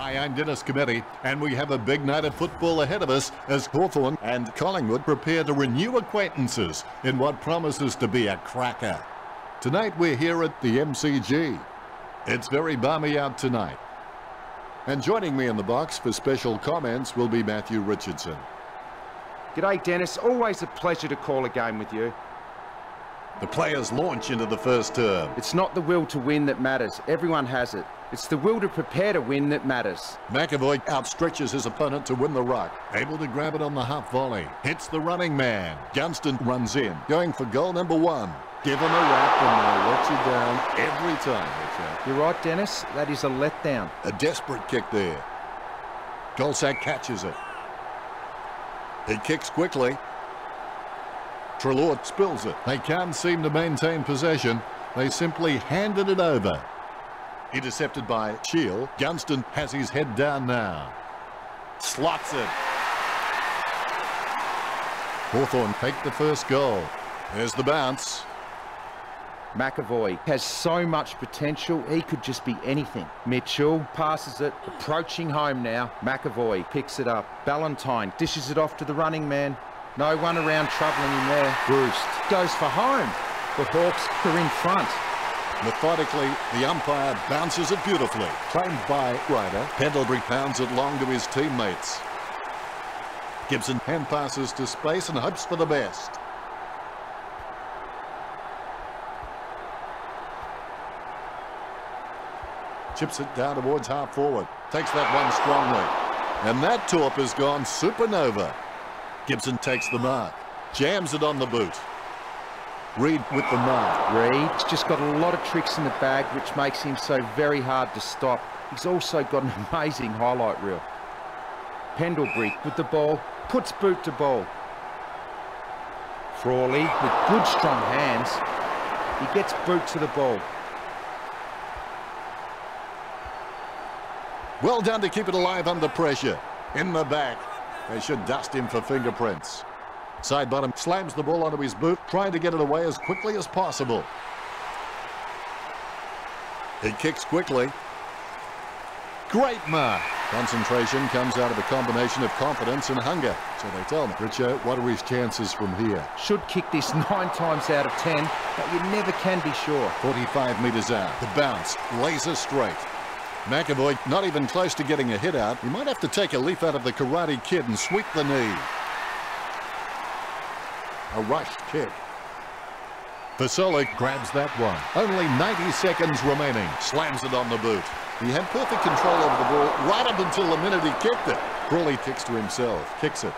Hi, I'm Dennis Cometti, and we have a big night of football ahead of us as Hawthorn and Collingwood prepare to renew acquaintances in what promises to be a cracker. Tonight we're here at the MCG. It's very balmy out tonight. And joining me in the box for special comments will be Matthew Richardson. G'day, Dennis. Always a pleasure to call a game with you. The players launch into the first term. It's not the will to win that matters. Everyone has it. It's the will to prepare to win that matters. McEvoy outstretches his opponent to win the ruck. Able to grab it on the half volley. Hits the running man. Gunston runs in, going for goal number one. Give him a wrap and they'll let you down every time, You're right, Dennis. That is a letdown. A desperate kick there. Goldsack catches it. He kicks quickly. Treloar spills it. They can't seem to maintain possession. They simply handed it over. Intercepted by Shiel. Gunston has his head down now. Slots it. Hawthorn take the first goal. There's the bounce. McEvoy has so much potential, he could just be anything. Mitchell passes it, approaching home now. McEvoy picks it up. Ballantyne dishes it off to the running man. No one around troubling him there. Breust goes for home. The Hawks are in front. Methodically, the umpire bounces it beautifully. Claimed by Ryder. Pendlebury pounds it long to his teammates. Gibson hand passes to space and hopes for the best. Chips it down towards half forward. Takes that one strongly. And that torp has gone supernova. Gibson takes the mark. Jams it on the boot. Reed with the mark. Reed's just got a lot of tricks in the bag, which makes him so very hard to stop. He's also got an amazing highlight reel. Pendlebury with the ball, puts boot to ball. Frawley with good strong hands. He gets boot to the ball. Well done to keep it alive under pressure. In the back. They should dust him for fingerprints. Sidebottom slams the ball onto his boot, trying to get it away as quickly as possible. He kicks quickly. Great mark. Concentration comes out of a combination of confidence and hunger. So they tell me. Richo, what are his chances from here? Should kick this nine times out of ten, but you never can be sure. 45 metres out. The bounce, laser straight. McEvoy not even close to getting a hit out. He might have to take a leaf out of the Karate Kid and sweep the knee. A rush kick. Fasolo grabs that one. Only 90 seconds remaining. Slams it on the boot. He had perfect control over the ball right up until the minute he kicked it. Crawley kicks to himself. Kicks it.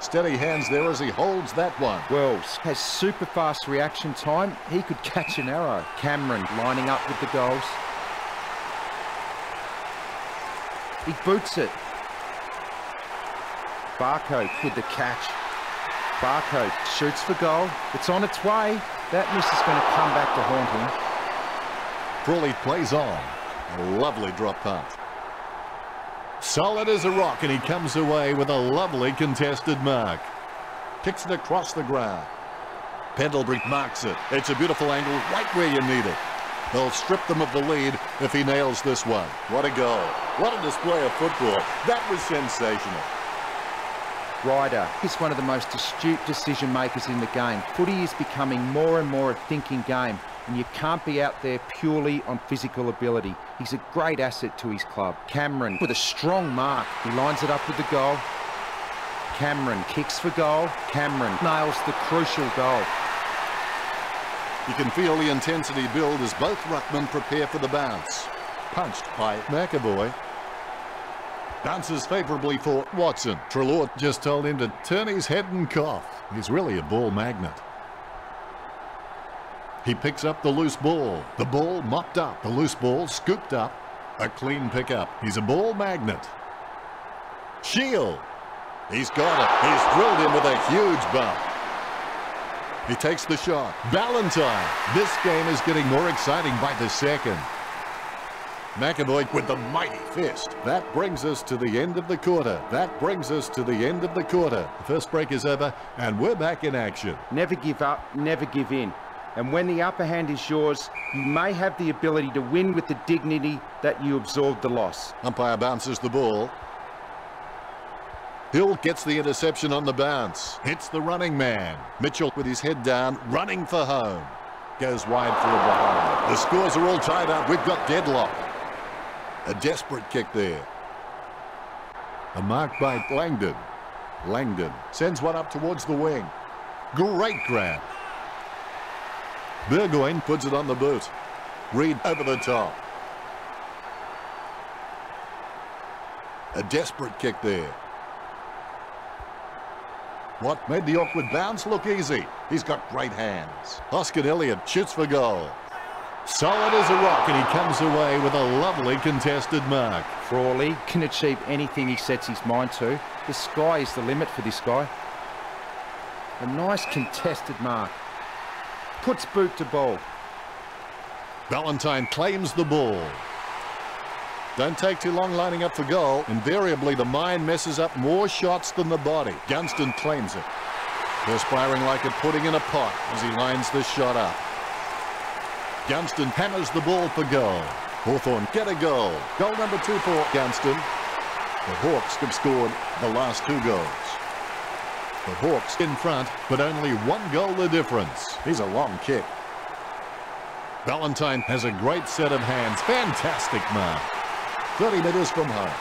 Steady hands there as he holds that one. Wells has super fast reaction time. He could catch an arrow. Cameron lining up with the goals. He boots it. Barcode with the catch. Barcode shoots for goal. It's on its way. That miss is going to come back to haunt him. Crawley plays on. A lovely drop punt. Solid as a rock, and he comes away with a lovely contested mark. Kicks it across the ground. Pendlebury marks it. It's a beautiful angle right where you need it. They'll strip them of the lead if he nails this one. What a goal. What a display of football. That was sensational. Ryder is one of the most astute decision makers in the game. Footy is becoming more and more a thinking game and you can't be out there purely on physical ability. He's a great asset to his club. Cameron with a strong mark. He lines it up with the goal. Cameron kicks for goal. Cameron nails the crucial goal. You can feel the intensity build as both ruckmen prepare for the bounce. Punched by McEvoy. Bounces favourably for Watson. Treloar just told him to turn his head and cough. He's really a ball magnet. He picks up the loose ball. The ball mopped up. The loose ball scooped up. A clean pickup. He's a ball magnet. Shiel. He's got it. He's drilled him with a huge bump. He takes the shot. Valentine. This game is getting more exciting by the second. McEvoy with the mighty fist. That brings us to the end of the quarter. That brings us to the end of the quarter. The first break is over, and we're back in action. Never give up, never give in. And when the upper hand is yours, you may have the ability to win with the dignity that you absorbed the loss. Umpire bounces the ball. Hill gets the interception on the bounce. Hits the running man. Mitchell with his head down, running for home. Goes wide for a behind. The scores are all tied up. We've got deadlock. A desperate kick there. A mark by Langdon. Langdon sends one up towards the wing. Great grab. Burgoyne puts it on the boot. Reed over the top. A desperate kick there. What made the awkward bounce look easy? He's got great hands. Hoskin Elliott shoots for goal. Solid as a rock, and he comes away with a lovely contested mark. Frawley can achieve anything he sets his mind to. The sky is the limit for this guy. A nice contested mark. Puts boot to ball. Valentine claims the ball. Don't take too long lining up for goal. Invariably, the mind messes up more shots than the body. Gunston claims it. Perspiring like a pudding in a pot as he lines this shot up. Gunston hammers the ball for goal. Hawthorn get a goal. Goal number two for Gunston. The Hawks have scored the last two goals. The Hawks in front, but only one goal the difference. He's a long kick. Valentine has a great set of hands. Fantastic mark. 30 metres from home.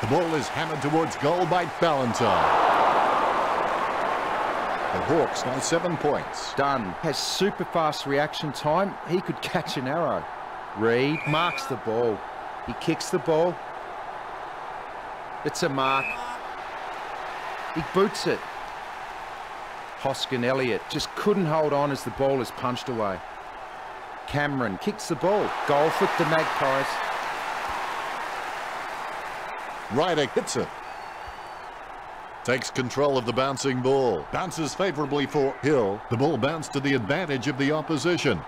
The ball is hammered towards goal by Valentine. The Hawks now seven points. Dunn has super fast reaction time. He could catch an arrow. Reed marks the ball. He kicks the ball. It's a mark. He boots it. Hoskin Elliott just couldn't hold on as the ball is punched away. Cameron kicks the ball. Goal for the Magpies. Ryder hits it. Takes control of the bouncing ball. Bounces favourably for Hill. The ball bounced to the advantage of the opposition.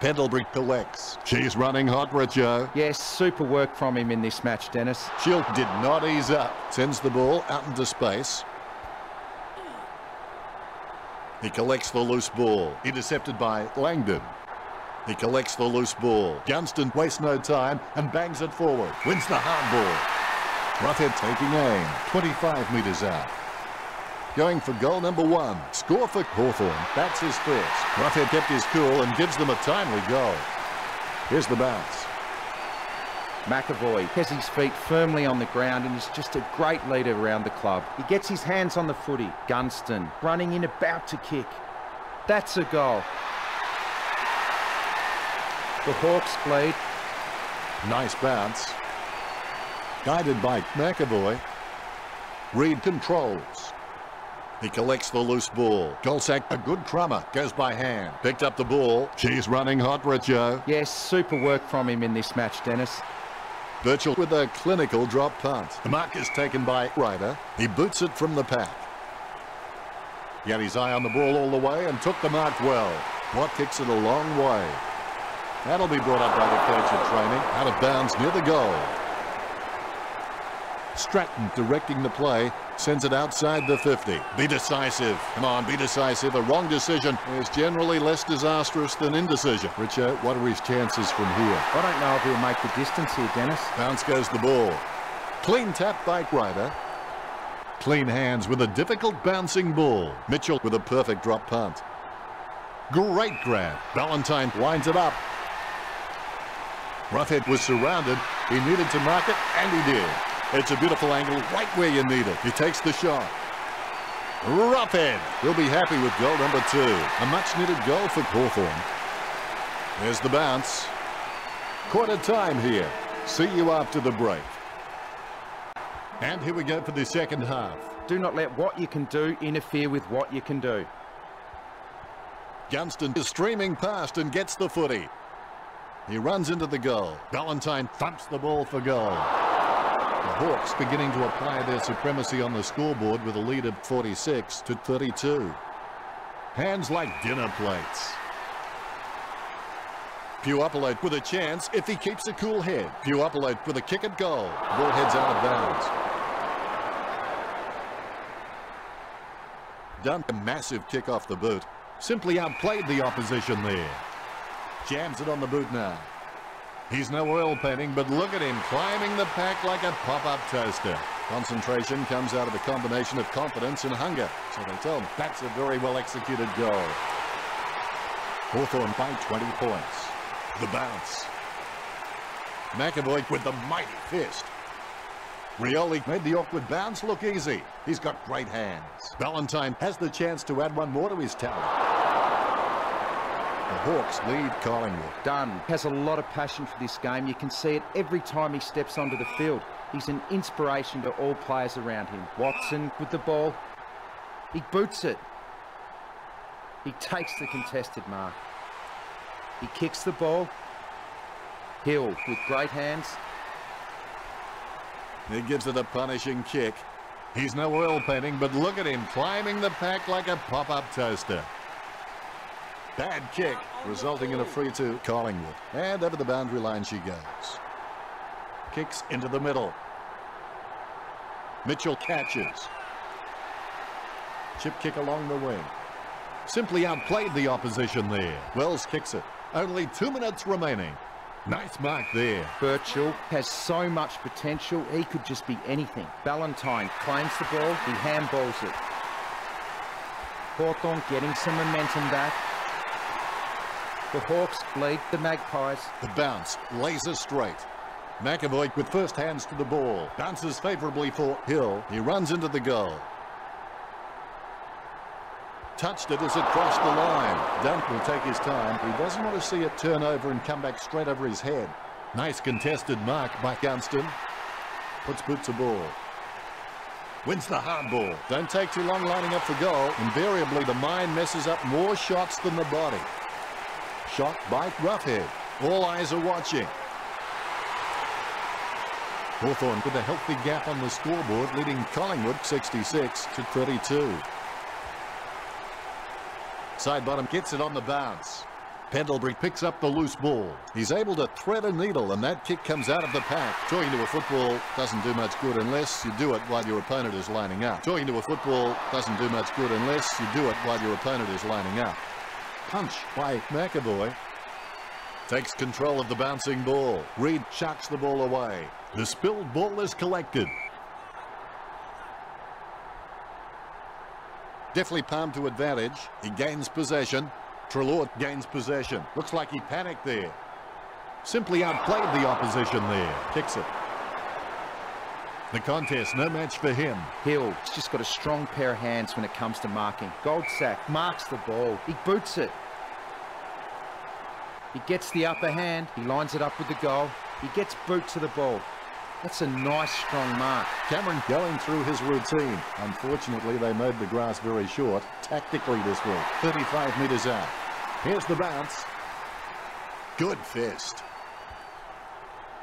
Pendlebury collects. She's running hot, Richo. Yes, super work from him in this match, Dennis. Shiel did not ease up. Sends the ball out into space. He collects the loose ball. Intercepted by Langdon. He collects the loose ball. Gunston wastes no time and bangs it forward. Wins the hard ball. Roughead taking aim. 25 metres out. Going for goal number one. Score for Hawthorn. That's his first. Roughead kept his cool and gives them a timely goal. Here's the bounce. McEvoy has his feet firmly on the ground and is just a great leader around the club. He gets his hands on the footy. Gunston running in about to kick. That's a goal. The Hawks lead. Nice bounce. Guided by McEvoy. Reed controls. He collects the loose ball. Goldsack, a good crummer, goes by hand. Picked up the ball. She's running hot, Richo. Yes, super work from him in this match, Dennis. Birchall with a clinical drop punt. The mark is taken by Ryder. He boots it from the pack. He had his eye on the ball all the way and took the mark well. Watt kicks it a long way. That'll be brought up by the coach at training. Out of bounds near the goal. Stratton directing the play, sends it outside the 50. Be decisive. Come on, be decisive. A wrong decision is generally less disastrous than indecision. Richard, what are his chances from here? I don't know if he'll make the distance here, Dennis. Bounce goes the ball. Clean tap by Ryder. Clean hands with a difficult bouncing ball. Mitchell with a perfect drop punt. Great grab. Valentine winds it up. Roughead was surrounded. He needed to mark it, and he did. It's a beautiful angle right where you need it. He takes the shot. Roughead will be happy with goal number two. A much-needed goal for Hawthorn. There's the bounce. Quarter time here. See you after the break. And here we go for the second half. Do not let what you can do interfere with what you can do. Gunston is streaming past and gets the footy. He runs into the goal. Valentine thumps the ball for goal. Hawks beginning to apply their supremacy on the scoreboard with a lead of 46 to 32. Hands like dinner plates. Puopolo with a chance if he keeps a cool head. Puopolo with a kick at goal. Ball heads out of bounds. Done a massive kick off the boot. Simply outplayed the opposition there. Jams it on the boot now. He's no oil painting, but look at him climbing the pack like a pop-up toaster. Concentration comes out of a combination of confidence and hunger. So they tell that's a very well executed goal. Hawthorn by 20 points. The bounce. McEvoy with the mighty fist. Rioli made the awkward bounce look easy. He's got great hands. Valentine has the chance to add one more to his talent. The Hawks lead Collingwood. Dunn has a lot of passion for this game. You can see it every time he steps onto the field. He's an inspiration to all players around him. Watson with the ball. He boots it. He takes the contested mark. He kicks the ball. Hill with great hands. He gives it a punishing kick. He's no oil painting, but look at him climbing the pack like a pop-up toaster. Bad kick, resulting in a free to Collingwood. And over the boundary line she goes. Kicks into the middle. Mitchell catches. Chip kick along the wing. Simply outplayed the opposition there. Wells kicks it. Only two minutes remaining. Nice mark there. Birchall has so much potential, he could just be anything. Ballantyne claims the ball, he handballs it. Hawthorn getting some momentum back. The Hawks lead the Magpies. The bounce, laser straight. McEvoy with first hands to the ball. Bounces favourably for Hill. He runs into the goal. Touched it as it crossed the line. Dunk will take his time. He doesn't want to see it turn over and come back straight over his head. Nice contested mark by Gunston. Puts boot to ball. Wins the hard ball. Don't take too long lining up for goal. Invariably, the mind messes up more shots than the body. Shot by Roughead. All eyes are watching. Hawthorn with a healthy gap on the scoreboard, leading Collingwood 66 to 32. Sidebottom gets it on the bounce. Pendlebury picks up the loose ball. He's able to thread a needle, and that kick comes out of the pack. Talking to a football doesn't do much good unless you do it while your opponent is lining up. Talking to a football doesn't do much good unless you do it while your opponent is lining up. Punch by McEvoy. Takes control of the bouncing ball. Reed chucks the ball away. The spilled ball is collected. Definitely palmed to advantage. He gains possession. Treloar gains possession. Looks like he panicked there. Simply outplayed the opposition there. Kicks it. The contest, no match for him. Hill, he's just got a strong pair of hands when it comes to marking. Goldsack marks the ball. He boots it. He gets the upper hand. He lines it up with the goal. He gets boot to the ball. That's a nice, strong mark. Cameron going through his routine. Unfortunately, they made the grass very short tactically this week. 35 metres out. Here's the bounce. Good fist.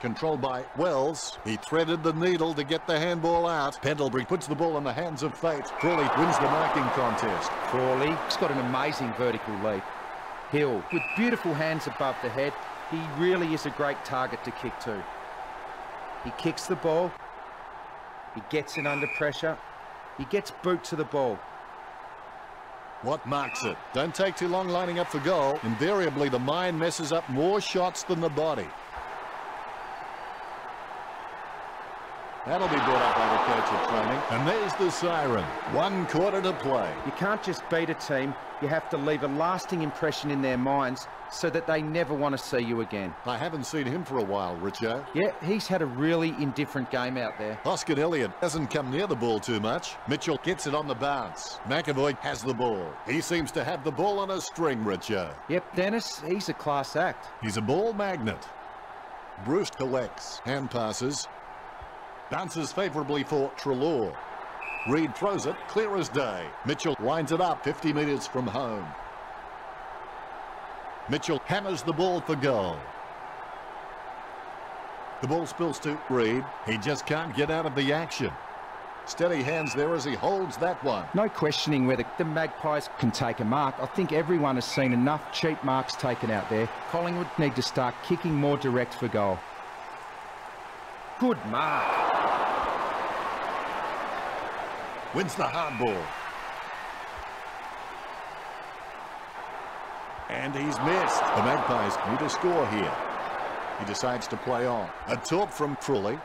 Controlled by Wells. He threaded the needle to get the handball out. Pendlebury puts the ball in the hands of fate. Crawley wins the marking contest. Crawley, he's got an amazing vertical leap. Hill, with beautiful hands above the head, he really is a great target to kick to. He kicks the ball. He gets it under pressure. He gets boot to the ball. What marks it? Don't take too long lining up for goal. Invariably, the mind messes up more shots than the body. That'll be brought up by the coach at training. And there's the siren. One quarter to play. You can't just beat a team. You have to leave a lasting impression in their minds so that they never want to see you again. I haven't seen him for a while, Richo. Yeah, he's had a really indifferent game out there. Hoskin Elliott hasn't come near the ball too much. Mitchell gets it on the bounce. McEvoy has the ball. He seems to have the ball on a string, Richo. Yep, Dennis, he's a class act. He's a ball magnet. Breust collects. Hand passes. Bounces favourably for Treloar. Reed throws it, clear as day. Mitchell lines it up 50 metres from home. Mitchell hammers the ball for goal. The ball spills to Reed. He just can't get out of the action. Steady hands there as he holds that one. No questioning whether the Magpies can take a mark. I think everyone has seen enough cheap marks taken out there. Collingwood need to start kicking more direct for goal. Good mark. Wins the handball. And he's missed. The Magpies need a score here. He decides to play on. A top from Crawley.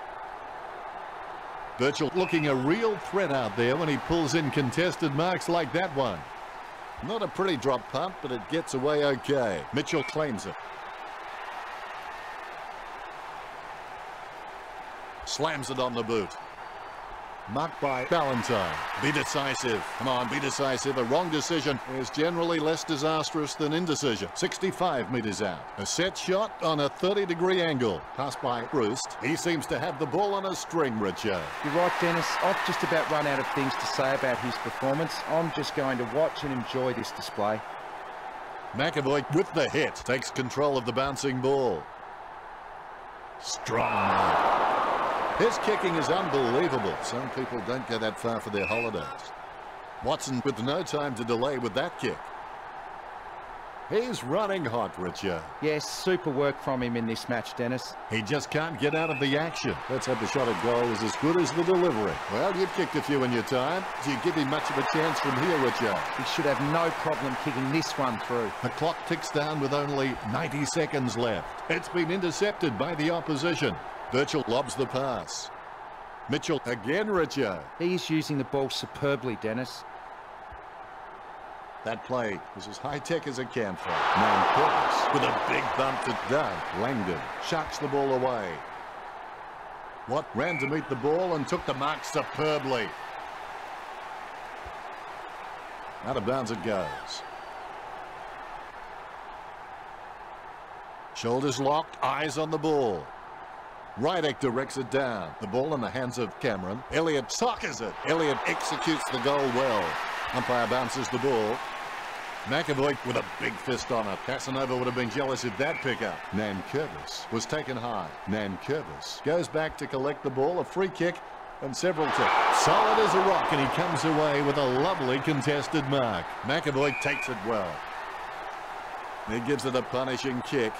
Birchall looking a real threat out there when he pulls in contested marks like that one. Not a pretty drop punt, but it gets away okay. Mitchell claims it. Slams it on the boot. Marked by Ballantyne. Be decisive. Come on, be decisive. A wrong decision is generally less disastrous than indecision. 65 metres out. A set shot on a 30-degree angle. Passed by Roost. He seems to have the ball on a string, Richard. You're right, Dennis. I've just about run out of things to say about his performance. I'm just going to watch and enjoy this display. McEvoy with the hit. Takes control of the bouncing ball. Strong his kicking is unbelievable. Some people don't go that far for their holidays. Watson with no time to delay with that kick. He's running hot, Richard. Yes, super work from him in this match, Dennis. He just can't get out of the action. Let's hope the shot at goal is as good as the delivery. Well, you've kicked a few in your time. Do you give him much of a chance from here, Richard? He should have no problem kicking this one through. The clock ticks down with only 90 seconds left. It's been intercepted by the opposition. Birchall lobs the pass. Mitchell again, Richard. He's using the ball superbly, Dennis. That play was as high-tech as it can for Man Curtis with a big bump to Doug. Langdon shucks the ball away. Watt ran to meet the ball and took the mark superbly. Out of bounds it goes. Shoulders locked, eyes on the ball. Rydick directs it down. The ball in the hands of Cameron. Elliott sockers it. Elliott executes the goal well. Umpire bounces the ball. McEvoy with a big fist on it. Casanova would have been jealous of that pickup. Nankervis was taken high. Nankervis goes back to collect the ball. A free kick and several tips. Solid as a rock and he comes away with a lovely contested mark. McEvoy takes it well. He gives it a punishing kick.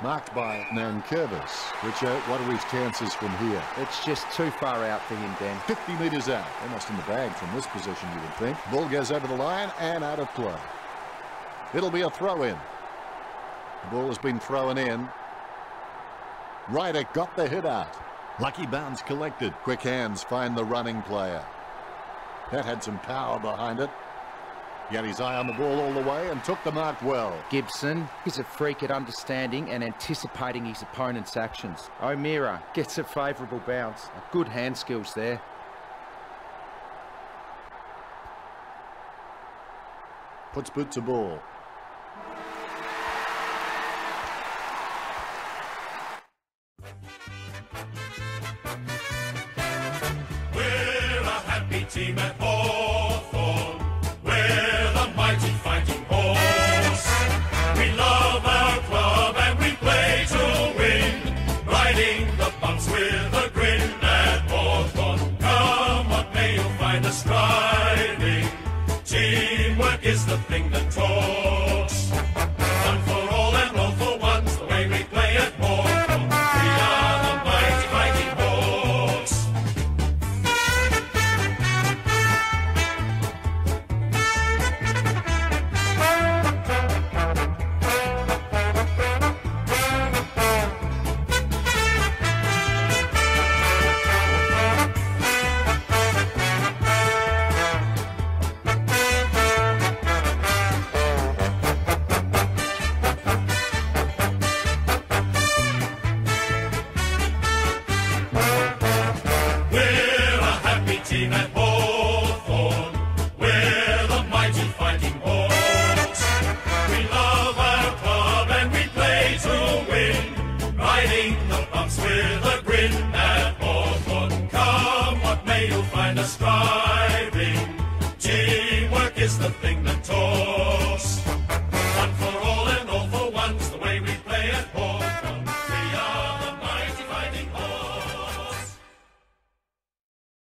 Marked by Nankervis. Richard, what are his chances from here? It's just too far out for him, Dan. 50 metres out. Almost in the bag from this position, you would think. Ball goes over the line and out of play. It'll be a throw-in. The ball has been thrown in. Ryder got the hit out. Lucky bounce collected. Quick hands find the running player. That had some power behind it. He had his eye on the ball all the way and took the mark well. Gibson is a freak at understanding and anticipating his opponent's actions. O'Meara gets a favourable bounce. Good hand skills there. Puts boot to ball. is the thing that tore.